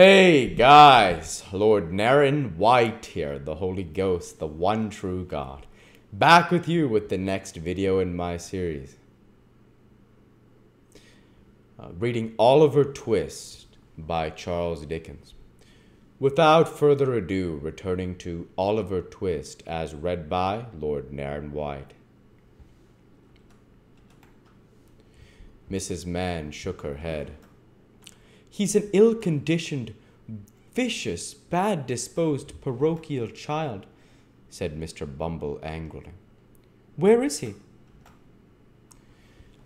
Hey guys, Lord Naren White here, the Holy Ghost, the one true God, back with you with the next video in my series. Uh, reading Oliver Twist by Charles Dickens. Without further ado, returning to Oliver Twist as read by Lord Naren White. Mrs. Mann shook her head. He's an ill conditioned, vicious, bad disposed, parochial child, said Mr. Bumble angrily. Where is he?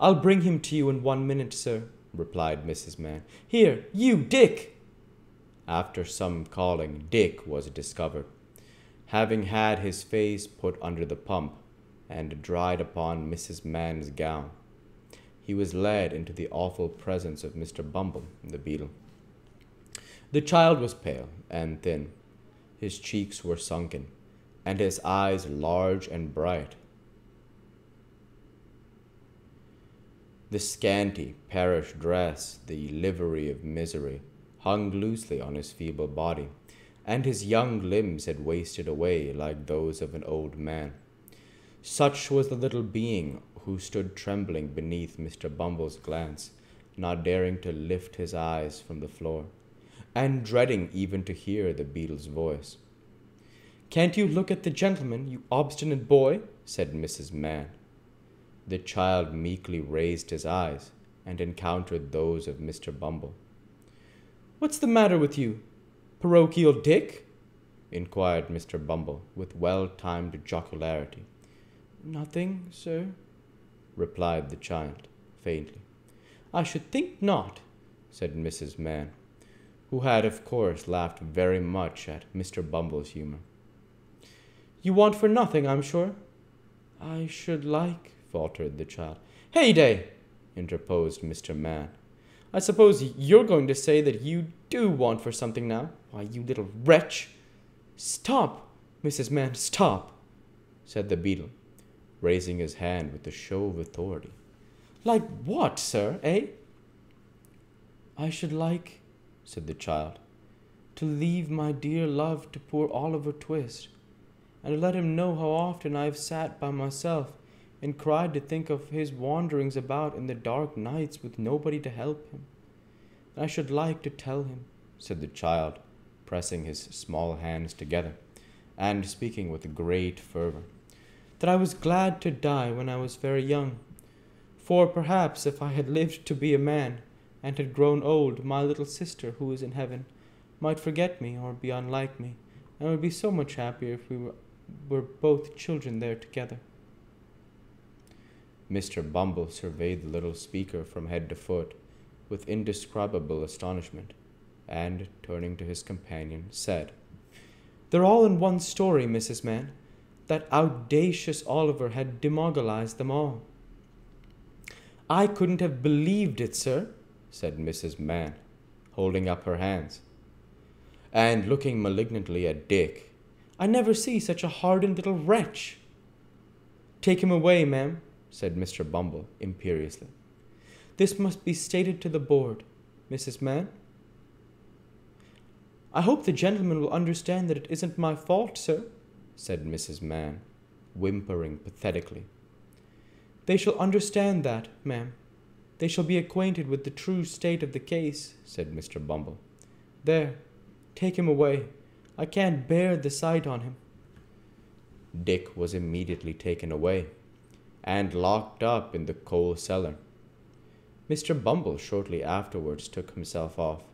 I'll bring him to you in one minute, sir, replied Mrs. Mann. Here, you, Dick! After some calling, Dick was discovered, having had his face put under the pump and dried upon Mrs. Mann's gown. He was led into the awful presence of Mr. Bumble, the beadle. The child was pale and thin. His cheeks were sunken, and his eyes large and bright. The scanty parish dress, the livery of misery, hung loosely on his feeble body, and his young limbs had wasted away like those of an old man. Such was the little being who stood trembling beneath Mr. Bumble's glance, not daring to lift his eyes from the floor, and dreading even to hear the beadle's voice. Can't you look at the gentleman, you obstinate boy? said Mrs. Mann. The child meekly raised his eyes and encountered those of Mr. Bumble. What's the matter with you, parochial Dick? inquired Mr. Bumble with well timed jocularity. Nothing, sir, replied the child faintly. I should think not, said Mrs. Mann, who had, of course, laughed very much at Mr. Bumble's humor. You want for nothing, I'm sure. I should like, faltered the child. Heyday! interposed Mr. Mann. I suppose you're going to say that you do want for something now. Why, you little wretch! Stop, Mrs. Mann, stop, said the beadle, raising his hand with a show of authority. Like what, sir, eh? I should like, said the child, to leave my dear love to poor Oliver Twist, and let him know how often I have sat by myself and cried to think of his wanderings about in the dark nights with nobody to help him. I should like to tell him, said the child, pressing his small hands together, and speaking with great fervor, that I was glad to die when I was very young. For perhaps if I had lived to be a man, and had grown old, my little sister, who is in heaven, might forget me or be unlike me, and would be so much happier if we were, were both children there together. Mr. Bumble surveyed the little speaker from head to foot with indescribable astonishment, and, turning to his companion, said, They're all in one story, Mrs. Mann. That audacious Oliver had demoralized them all. I couldn't have believed it, sir, said Mrs. Mann, holding up her hands, and looking malignantly at Dick. I never see such a hardened little wretch. Take him away, ma'am, said Mr. Bumble imperiously. This must be stated to the board, Mrs. Mann. I hope the gentleman will understand that it isn't my fault, sir, said Mrs. Mann, whimpering pathetically. They shall understand that, ma'am. They shall be acquainted with the true state of the case, said Mr. Bumble. There, take him away. I can't bear the sight on him. Dick was immediately taken away and locked up in the coal cellar. Mr. Bumble shortly afterwards took himself off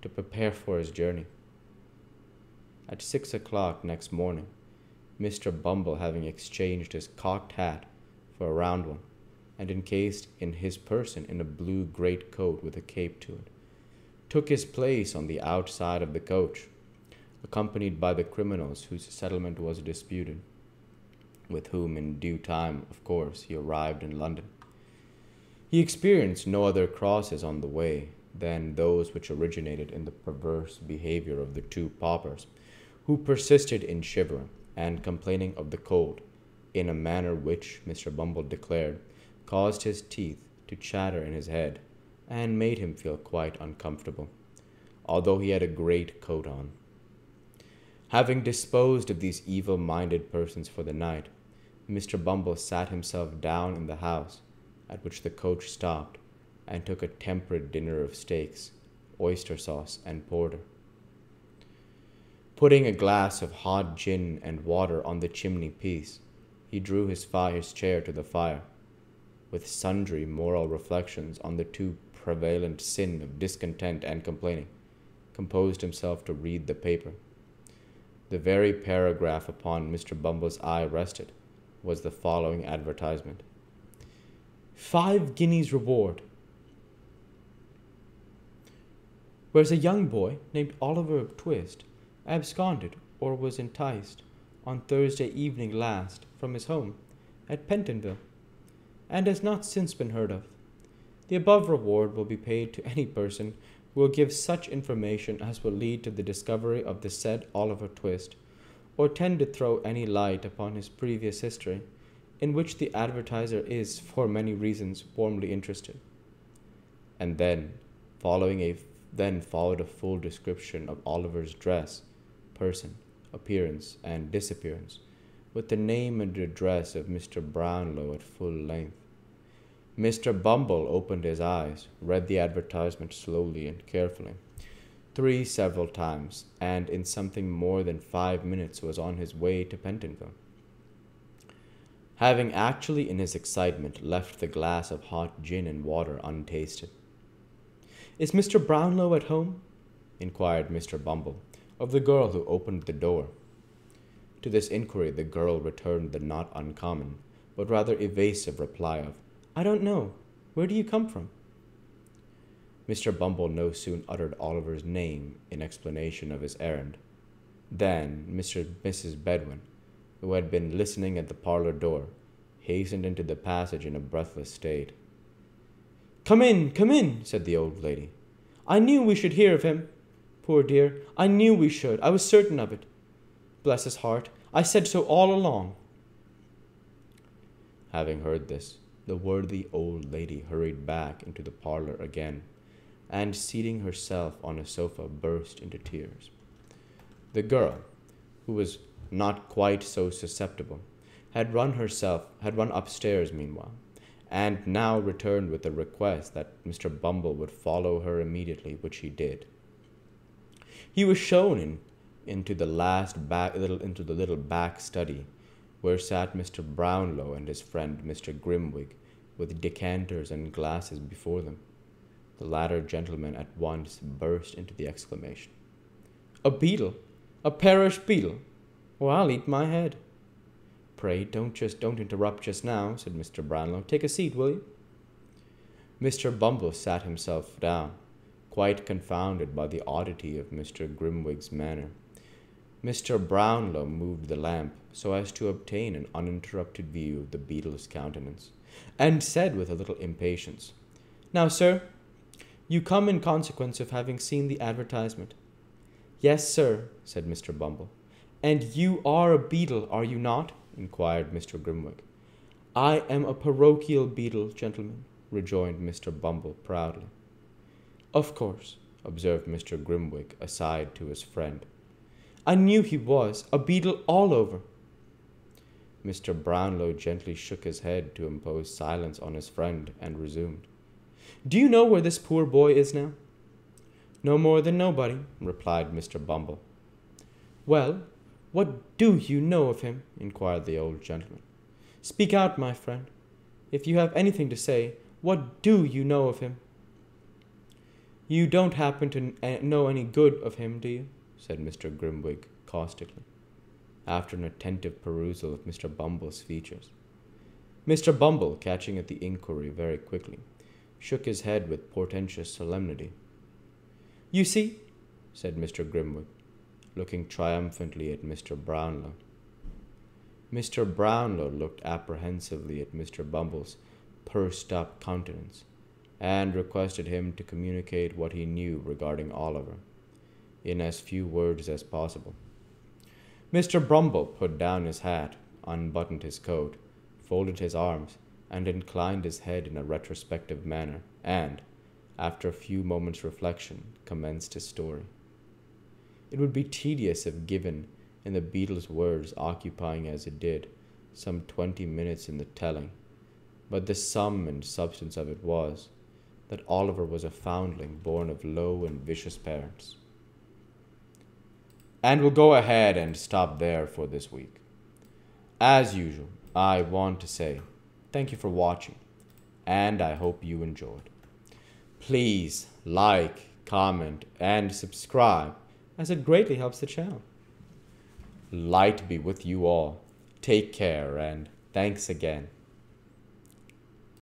to prepare for his journey. At six o'clock next morning, Mr. Bumble, having exchanged his cocked hat for a round one, and encased in his person in a blue great coat with a cape to it, took his place on the outside of the coach, accompanied by the criminals whose settlement was disputed with whom in due time, of course, he arrived in London. He experienced no other crosses on the way than those which originated in the perverse behavior of the two paupers, who persisted in shivering and complaining of the cold in a manner which, Mr. Bumble declared, caused his teeth to chatter in his head and made him feel quite uncomfortable. although he had a great coat on. Having disposed of these evil minded persons for the night, Mr. Bumble sat himself down in the house at which the coach stopped and took a temperate dinner of steaks, oyster sauce, and porter. Putting a glass of hot gin and water on the chimney piece, he drew his, his chair to the fire, with sundry moral reflections on the too prevalent sin of discontent and complaining, composed himself to read the paper. The very paragraph upon Mr. Bumble's eye rested was the following advertisement Five guineas reward. Where's a young boy named Oliver Twist absconded or was enticed on Thursday evening last from his home at Pentonville, and has not since been heard of. The above reward will be paid to any person who will give such information as will lead to the discovery of the said Oliver Twist, or tend to throw any light upon his previous history, in which the advertiser is, for many reasons, warmly interested. And then, following a then followed a full description of Oliver's dress, person, appearance, and disappearance, with the name and address of Mr. Brownlow at full length. Mr. Bumble opened his eyes, read the advertisement slowly and carefully, three several times, and in something more than five minutes was on his way to Pentonville. Having actually, in his excitement, left the glass of hot gin and water untasted. Is Mr. Brownlow at home? inquired Mr. Bumble of the girl who opened the door. To this inquiry, the girl returned the not uncommon, but rather evasive reply of, I don't know. Where do you come from? Mr. Bumble no soon uttered Oliver's name in explanation of his errand. Then Mr. Mrs. Bedwin, who had been listening at the parlor door, hastened into the passage in a breathless state. Come in, come in, said the old lady. I knew we should hear of him. Poor dear, I knew we should. I was certain of it. Bless his heart, I said so all along. Having heard this, the worthy old lady hurried back into the parlor again, and seating herself on a sofa, burst into tears. The girl, who was not quite so susceptible, had run herself had run upstairs meanwhile, and now returned with a request that Mr. Bumble would follow her immediately, which he did. He was shown in, into the last back little into the little back study, where sat Mr. Brownlow and his friend Mr. Grimwig, with decanters and glasses before them. The latter gentleman at once burst into the exclamation. A beadle! A parish beadle! Well, I'll eat my head. Pray don't just don't interrupt just now, said Mr. Brownlow. Take a seat, will you? Mr. Bumble sat himself down quite confounded by the oddity of Mr. Grimwig's manner. Mr. Brownlow moved the lamp so as to obtain an uninterrupted view of the beadle's countenance, and said with a little impatience, Now, sir, you come in consequence of having seen the advertisement. Yes, sir, said Mr. Bumble. And you are a beadle, are you not? inquired Mr. Grimwig. I am a parochial beadle, gentlemen, rejoined Mr. Bumble proudly. Of course, observed Mr. Grimwig aside to his friend. I knew he was, a beadle all over. Mr. Brownlow gently shook his head to impose silence on his friend and resumed. Do you know where this poor boy is now? No more than nobody, replied Mr. Bumble. Well, what do you know of him? inquired the old gentleman. Speak out, my friend. If you have anything to say, what do you know of him? You don't happen to eh, know any good of him, do you? said Mr. Grimwig caustically, after an attentive perusal of Mr. Bumble's features. Mr. Bumble, catching at the inquiry very quickly, shook his head with portentous solemnity. You see, said Mr. Grimwig, looking triumphantly at Mr. Brownlow. Mr. Brownlow looked apprehensively at Mr. Bumble's pursed up countenance and requested him to communicate what he knew regarding Oliver in as few words as possible. Mr. Brumble put down his hat, unbuttoned his coat, folded his arms, and inclined his head in a retrospective manner, and, after a few moments' reflection, commenced his story. It would be tedious if given in the beadle's words, occupying as it did some twenty minutes in the telling, but the sum and substance of it was that Oliver was a foundling born of low and vicious parents. And we'll go ahead and stop there for this week. As usual, I want to say thank you for watching, and I hope you enjoyed. Please like, comment, and subscribe, as it greatly helps the channel. Light be with you all. Take care, and thanks again.